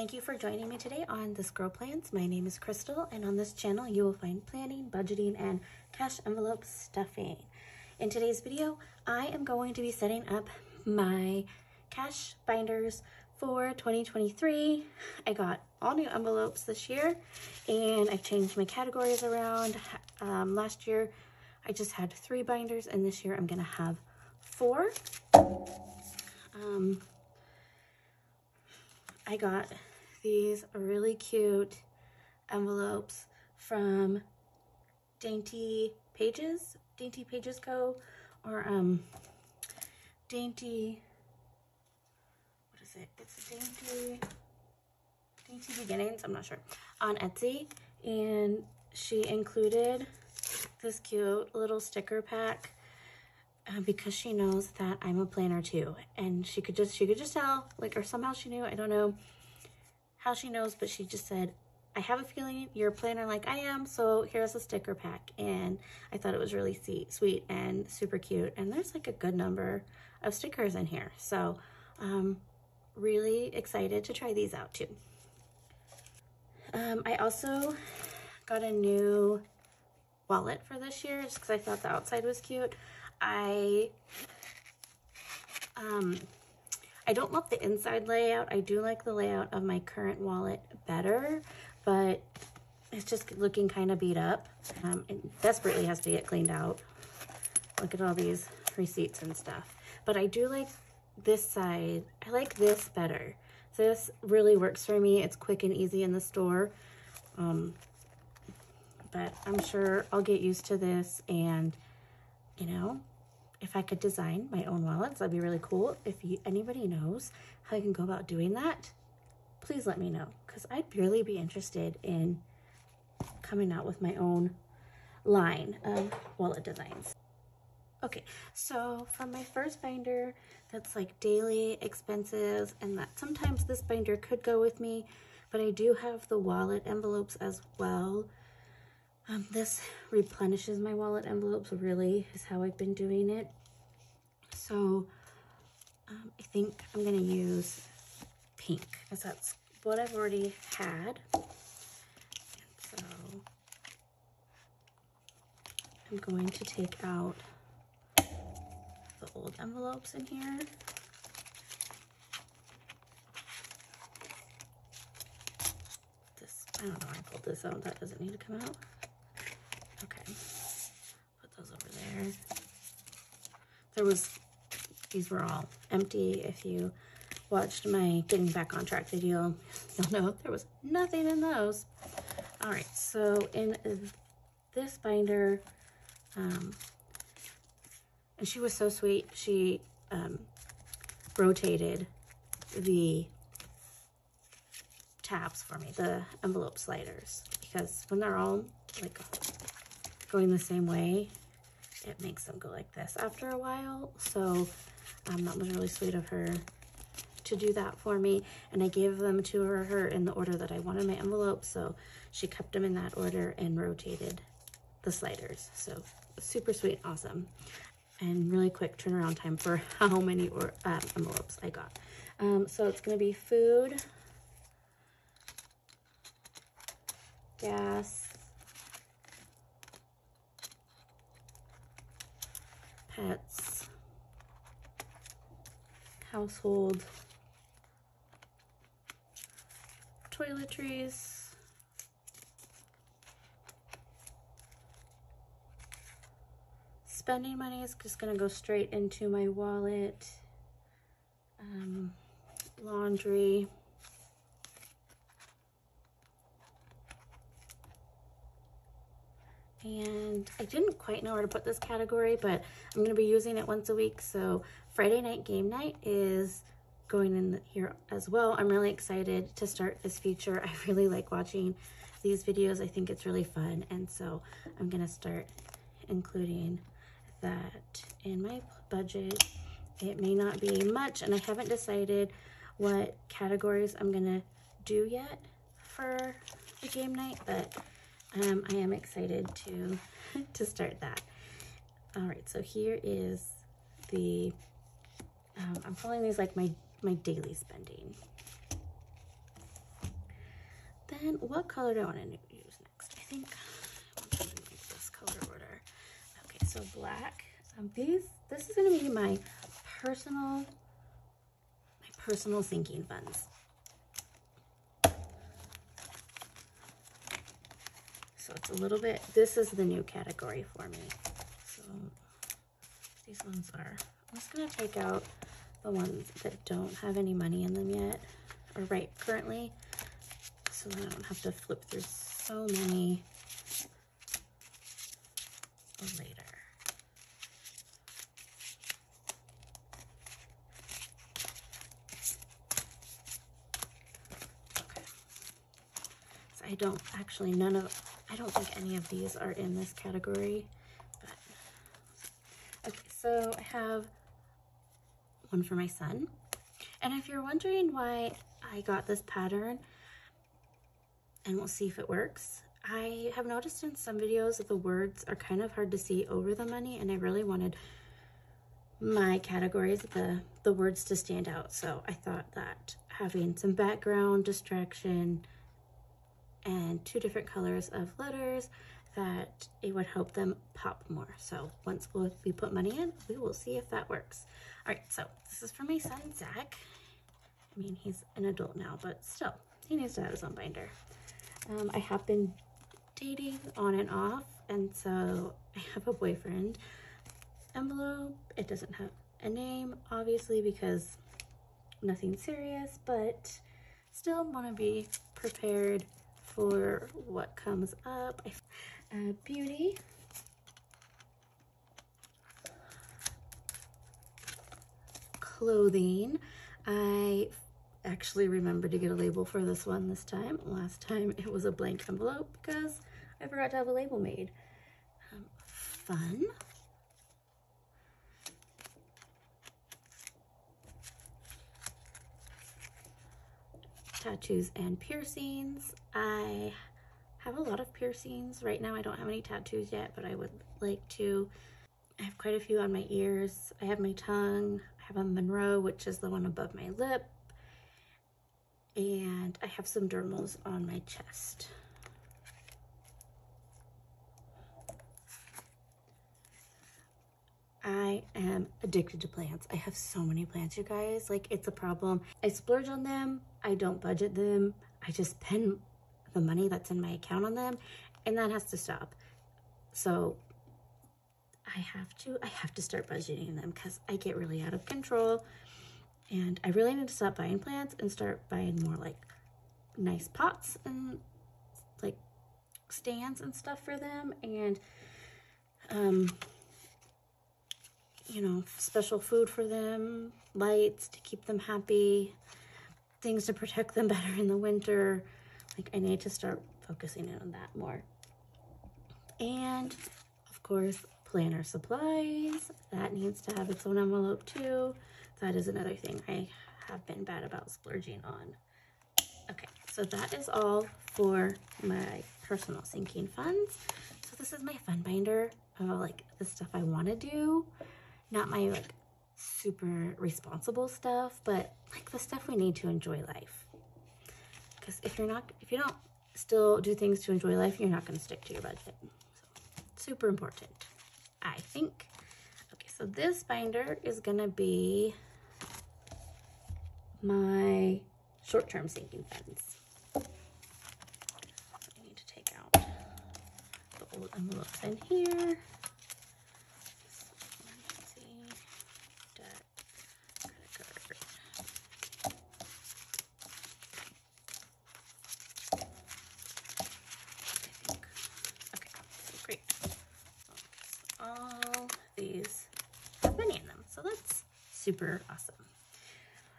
Thank you for joining me today on This Girl Plans. My name is Krystal, and on this channel, you will find planning, budgeting, and cash envelope stuffing. In today's video, I am going to be setting up my cash binders for 2023. I got all new envelopes this year, and I've changed my categories around. Um, last year, I just had three binders, and this year I'm gonna have four. Um, I got these really cute envelopes from Dainty Pages, Dainty Pages Co. or um, Dainty, what is it? It's Dainty, Dainty Beginnings, I'm not sure, on Etsy. And she included this cute little sticker pack uh, because she knows that I'm a planner too. And she could just, she could just tell, like, or somehow she knew, I don't know how she knows, but she just said, I have a feeling you're a planner like I am, so here's a sticker pack. And I thought it was really sweet and super cute. And there's like a good number of stickers in here. So um, really excited to try these out too. Um, I also got a new wallet for this year just because I thought the outside was cute. I um I don't love the inside layout. I do like the layout of my current wallet better, but it's just looking kind of beat up. Um, it desperately has to get cleaned out. Look at all these receipts and stuff. But I do like this side. I like this better. This really works for me. It's quick and easy in the store. Um, but I'm sure I'll get used to this and, you know, if I could design my own wallets, that'd be really cool. If you, anybody knows how I can go about doing that, please let me know because I'd really be interested in coming out with my own line of wallet designs. Okay, so for my first binder, that's like daily expenses and that sometimes this binder could go with me, but I do have the wallet envelopes as well. Um, this replenishes my wallet envelopes really is how I've been doing it. So um, I think I'm going to use pink because that's what I've already had. And so I'm going to take out the old envelopes in here. This, I don't know, I pulled this out. That doesn't need to come out. Okay, put those over there. There was, these were all empty. If you watched my getting back on track video, you'll know there was nothing in those. All right, so in this binder, um, and she was so sweet, she um, rotated the tabs for me, the envelope sliders, because when they're all like going the same way, it makes them go like this after a while. So um, that was really sweet of her to do that for me. And I gave them to her, her in the order that I wanted my envelopes. So she kept them in that order and rotated the sliders. So super sweet, awesome. And really quick turnaround time for how many or, uh, envelopes I got. Um, so it's to be food, gas, pets, household, toiletries, spending money is just going to go straight into my wallet, um, laundry, and I didn't quite know where to put this category, but I'm going to be using it once a week. So Friday night game night is going in here as well. I'm really excited to start this feature. I really like watching these videos. I think it's really fun. And so I'm going to start including that in my budget. It may not be much, and I haven't decided what categories I'm going to do yet for the game night, but um, I am excited to, to start that. All right, so here is the, um, I'm calling these like my, my daily spending. then what color do I want to use next? I think I this color order. Okay, so black. Um, these, this is going to be my personal, my personal sinking funds. So it's a little bit, this is the new category for me. So these ones are, I'm just to take out the ones that don't have any money in them yet, or right currently, so then I don't have to flip through so many later. Okay. So I don't actually, none of, I don't think any of these are in this category, but okay, so I have one for my son. And if you're wondering why I got this pattern, and we'll see if it works, I have noticed in some videos that the words are kind of hard to see over the money, and I really wanted my categories, the, the words to stand out. So I thought that having some background distraction and two different colors of letters that it would help them pop more. So once we put money in, we will see if that works. All right, so this is for my son, Zach. I mean, he's an adult now, but still, he needs to have his own binder. Um, I have been dating on and off, and so I have a boyfriend envelope. It doesn't have a name, obviously, because nothing serious, but still want to be prepared for what comes up. Uh, beauty. Clothing. I actually remembered to get a label for this one this time. Last time it was a blank envelope because I forgot to have a label made. Um, fun. tattoos and piercings. I have a lot of piercings. Right now I don't have any tattoos yet, but I would like to. I have quite a few on my ears. I have my tongue. Have a Monroe, which is the one above my lip. And I have some dermals on my chest. I am addicted to plants. I have so many plants, you guys. Like, it's a problem. I splurge on them. I don't budget them. I just spend the money that's in my account on them, and that has to stop. So, I have to, I have to start budgeting them because I get really out of control. And I really need to stop buying plants and start buying more like nice pots and like stands and stuff for them. And, um, you know, special food for them, lights to keep them happy, things to protect them better in the winter. Like I need to start focusing in on that more. And of course, planner supplies. That needs to have its own envelope too. That is another thing I have been bad about splurging on. Okay, so that is all for my personal sinking funds. So this is my fun binder of like the stuff I want to do not my like super responsible stuff, but like the stuff we need to enjoy life. Because if you're not, if you don't still do things to enjoy life, you're not going to stick to your budget. So, super important, I think. Okay, so this binder is to be my short-term sinking funds. I need to take out the old envelopes in here. Super awesome.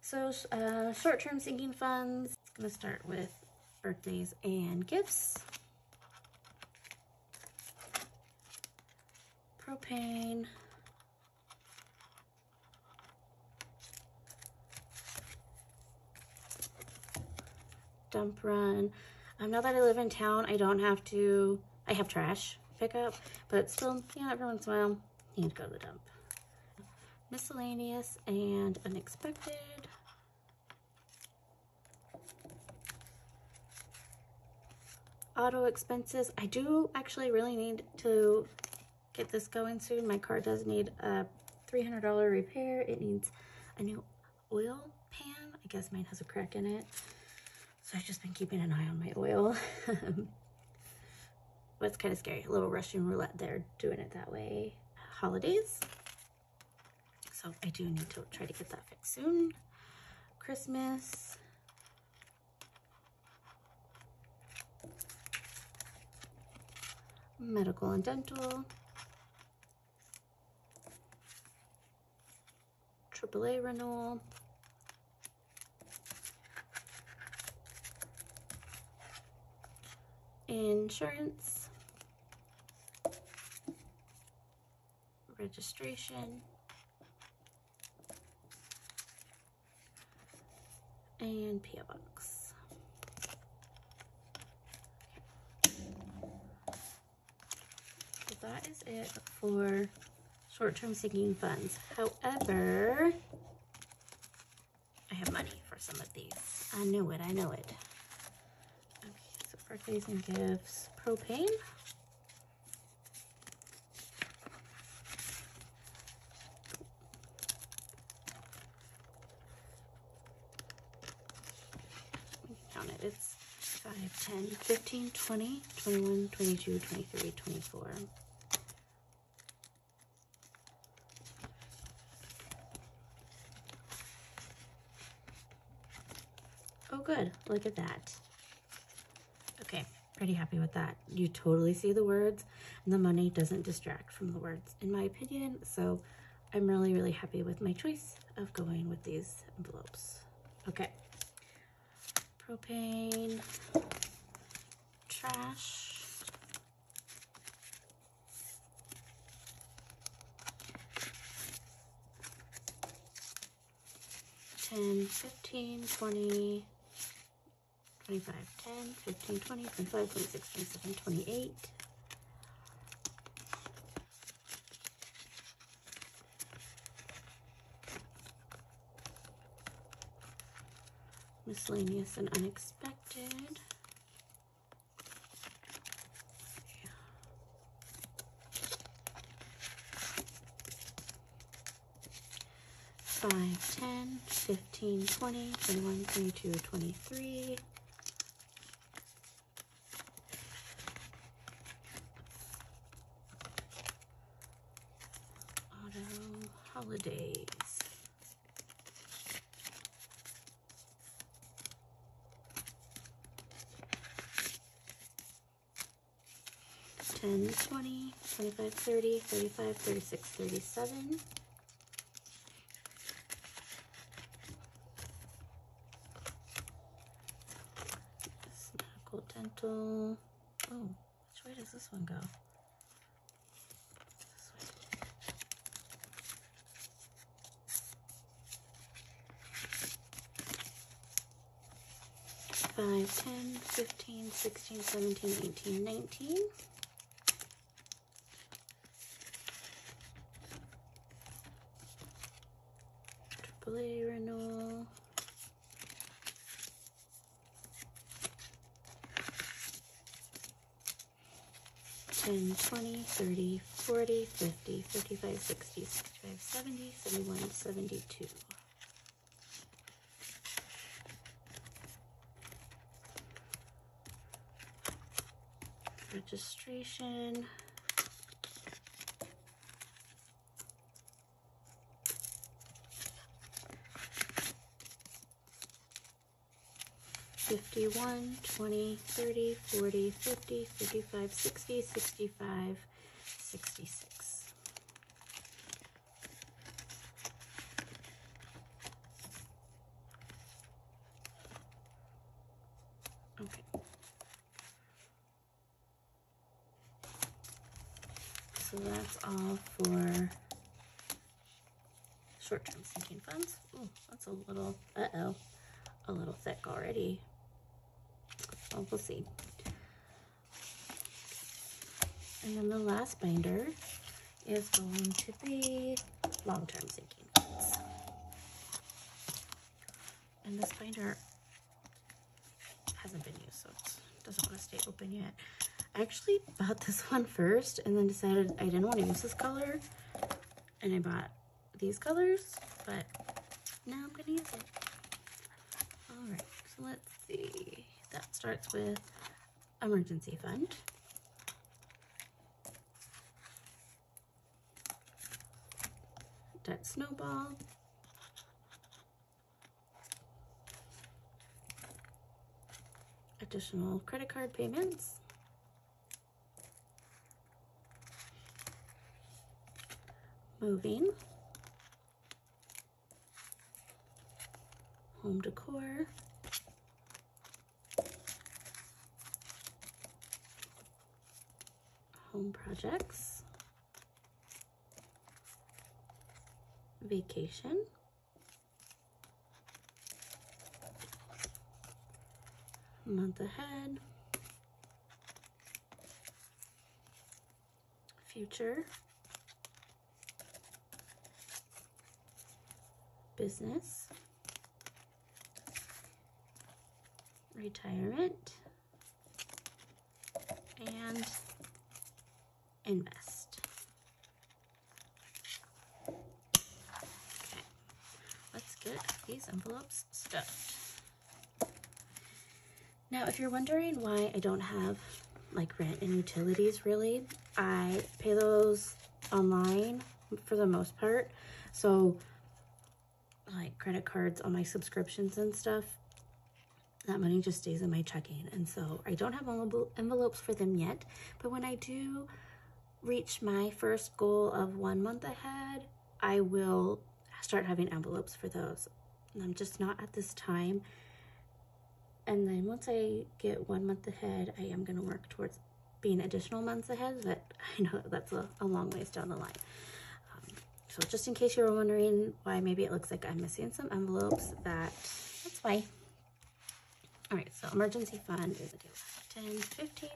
So uh, short-term sinking funds, I'm gonna start with birthdays and gifts. Propane. Dump run. Um, now that I live in town, I don't have to, I have trash pickup, but still, yeah, every once in a while, you need to go to the dump miscellaneous and unexpected. auto expenses. I do actually really need to get this going soon. My car does need a $300 repair. It needs a new oil pan. I guess mine has a crack in it. So I've just been keeping an eye on my oil. it's kind of scary. A little Russian roulette there, doing it that way. Holidays. So I do need to try to get that fixed soon. Christmas. Medical and dental. AAA renewal. Insurance. Registration. And PO Box. So that is it for short-term sinking funds. However, I have money for some of these. I know it, I know it. Okay, so birthdays and gifts, propane. Count it, it's 5, 10, 15, 20, 21, 22, 23, 24. Oh, good. Look at that. Okay, pretty happy with that. You totally see the words, and the money doesn't distract from the words, in my opinion. So I'm really, really happy with my choice of going with these envelopes. Okay. Propane, trash. Ten, fifteen, twenty, 25, 10, 15, 20, 25, 26, 27, 28. Miscellaneous and unexpected. 20, 21, 22, 23. Auto holidays. Ten, twenty, twenty-five, thirty, thirty-five, thirty-six, thirty-seven. Dental. Oh, which way does this one go? This way. Five, ten, fifteen, sixteen, seventeen, eighteen, nineteen. AAA renewal. Ten, twenty, thirty, forty, fifty, fifty-five, sixty, sixty-five, seventy, seventy-one, seventy-two. Registration. Fifty-one, twenty, thirty, forty, fifty, fifty-five, sixty, sixty-five, sixty-six. Okay. So that's all for short-term sinking funds. Oh, that's a little, uh-oh, a little thick already. Well, see. And then the last binder is going to be long-term sinking. And this binder hasn't been used, so it doesn't want to stay open yet. I actually bought this one first and then decided I didn't want to use this color. And I bought these colors, but now I'm going to use it. All right, so let's see. That starts with emergency fund. Debt snowball. Additional credit card payments. Moving. Home decor. Home projects. Vacation. Month ahead. Future. Business. Retirement. And invest. Okay, let's get these envelopes stuffed. Now, if you're wondering why I don't have like rent and utilities really, I pay those online for the most part. So like credit cards on my subscriptions and stuff, that money just stays in my checking. And so I don't have envelopes for them yet, but when I do reach my first goal of one month ahead, I will start having envelopes for those. I'm just not at this time. And then once I get one month ahead, I am going to work towards being additional months ahead, but I know that that's a, a long ways down the line. Um, so just in case you were wondering why maybe it looks like I'm missing some envelopes, that that's why. All right, so emergency fund is 10, 15,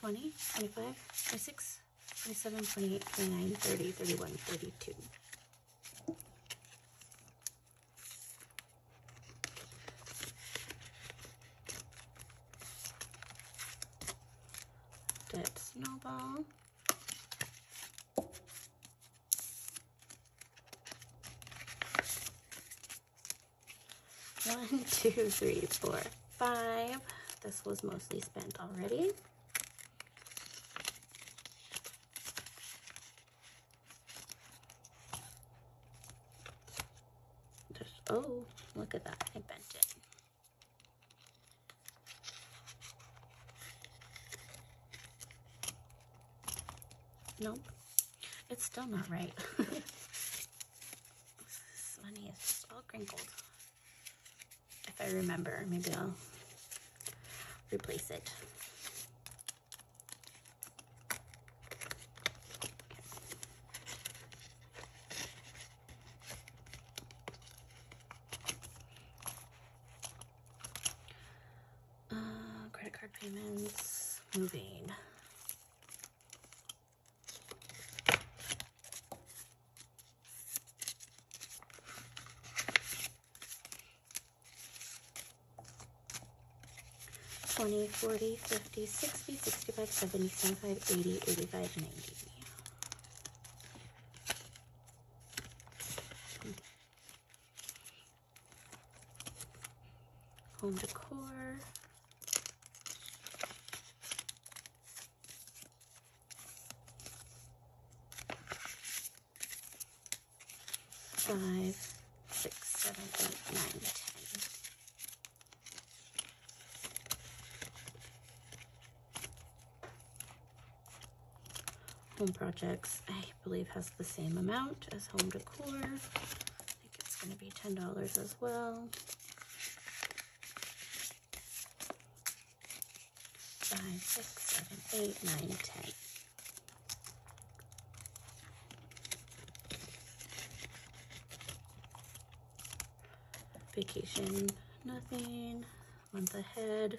20, 25, 26, 27, 28, 29, 30, 31, 32. Debt snowball. One, two, three, four, five. This was mostly spent already. Oh, look at that. I bent it. Nope. It's still not right. this money is just all crinkled. If I remember, maybe I'll replace it. 20, 40, 50, 60, 65, 70, 75, 80, 85, 90. Home decor. Believe, has the same amount as home decor. I think it's going to be $10 as well. Five, six, seven, eight, nine, ten. Vacation, nothing. Month ahead.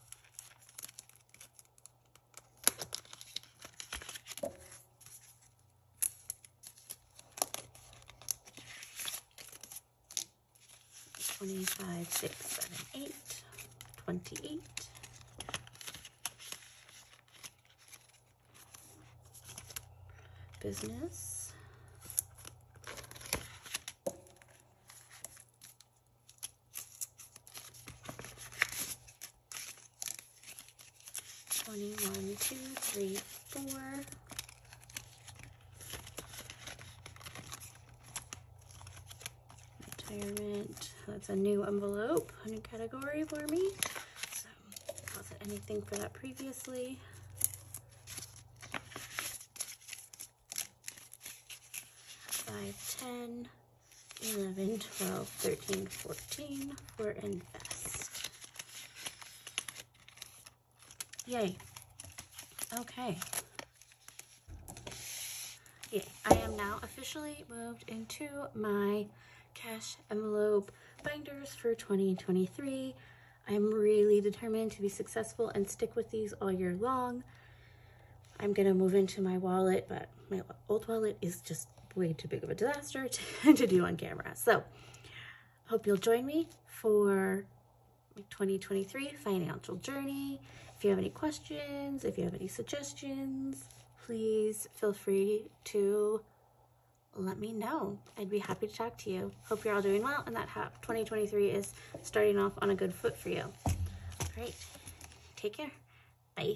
Twenty-five, six, seven, eight, twenty-eight. Business. Twenty-one, two, three, four. That's a new envelope, a new category for me. So, wasn't anything for that previously. Five, 10, 11, 12, 13, 14 for invest. Yay. Okay. Yeah, I am now officially moved into my cash envelope binders for 2023. I'm really determined to be successful and stick with these all year long. I'm gonna move into my wallet, but my old wallet is just way too big of a disaster to, to do on camera. So, hope you'll join me for my 2023 financial journey. If you have any questions, if you have any suggestions, please feel free to let me know. I'd be happy to talk to you. Hope you're all doing well and that 2023 is starting off on a good foot for you. All right, take care. Bye.